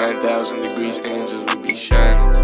9,000 degrees angels will be shining.